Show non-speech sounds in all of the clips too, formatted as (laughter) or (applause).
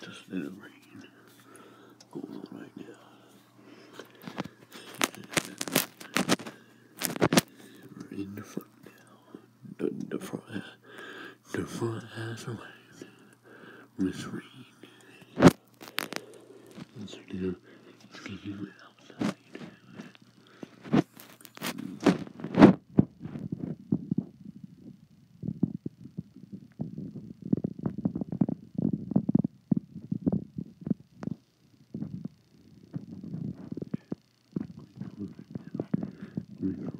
Just rain on right now. The front now. The, front, the front has rain. With rain. And still clean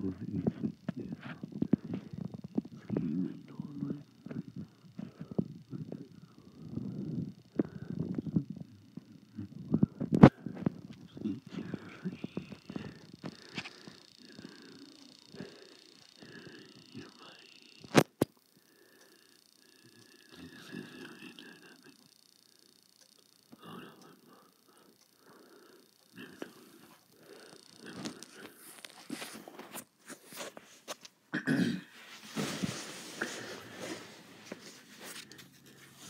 outside. (clears throat)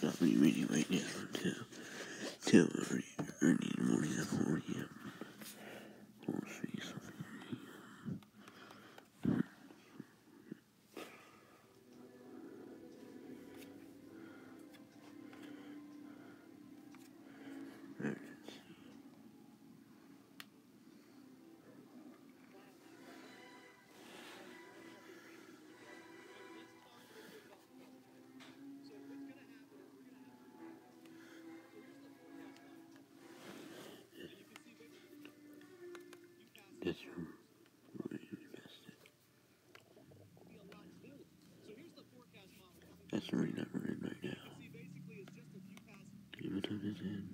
Not really right now until, till early, early in the morning at 4 a.m. That's really invested. That's that we're in right now. Time is it?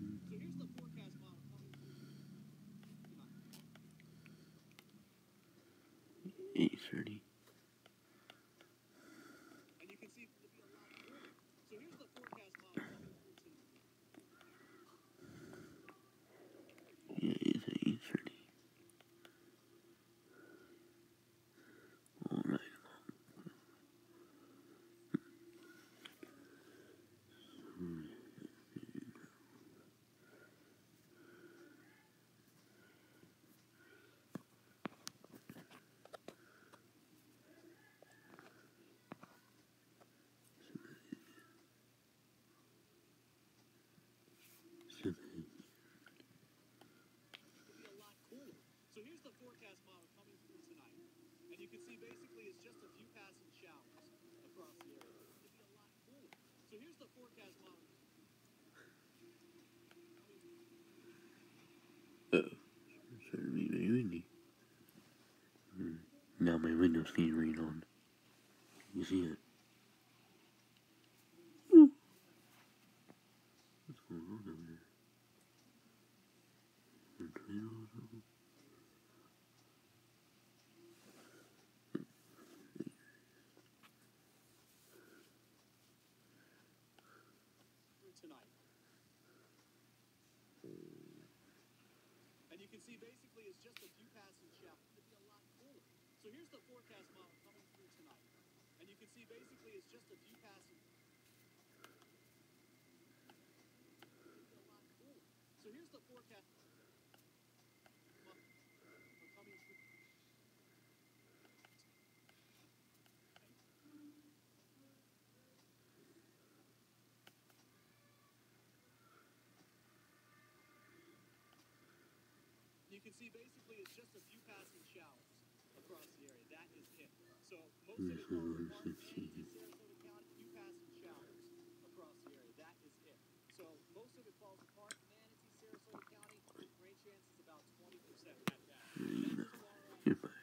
Eight thirty. Yeah, it's eight thirty. All right. So here's the forecast model coming through tonight. And you can see basically it's just a few passing showers across the area. To be a lot cooler. So here's the forecast model. Uh, now my window's getting rain on. You see it? What's going on over there or something? through tonight. And you can see basically it's just a few passing showers. It's going to be a lot cooler. So here's the forecast model coming through tonight. And you can see basically it's just a few passing. It's gonna be a lot cooler. So here's the forecast. You can see basically it's just a few passing showers across the area. That is it. So most of it falls apart. Manatee, Sarasota County, few passing showers across the area. That is it. So most of it falls apart. Manatee, Sarasota County, rain chance is about 20% at that. Then tomorrow, Goodbye.